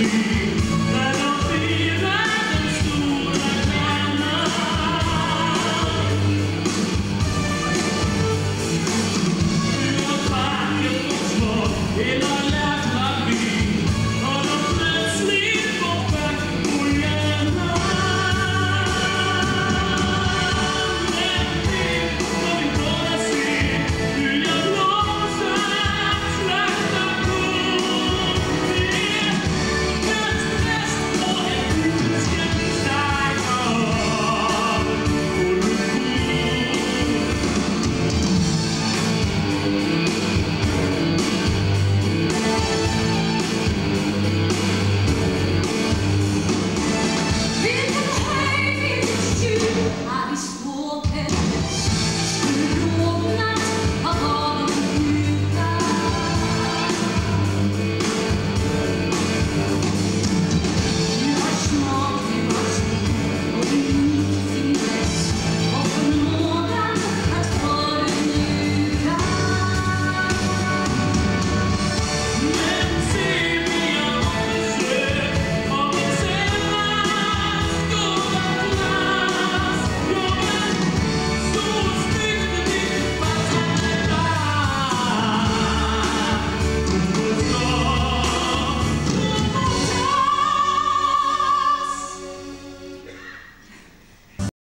you.